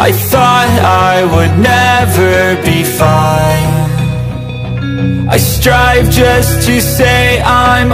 I thought I would never be fine. I strive just to say I'm